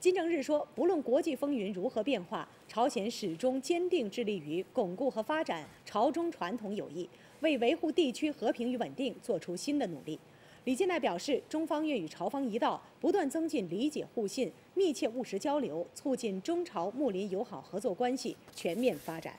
金正日说，不论国际风云如何变化，朝鲜始终坚定致力于巩固和发展朝中传统友谊，为维护地区和平与稳定做出新的努力。李金代表示，中方愿与朝方一道，不断增进理解互信，密切务实交流，促进中朝睦邻友好合作关系全面发展。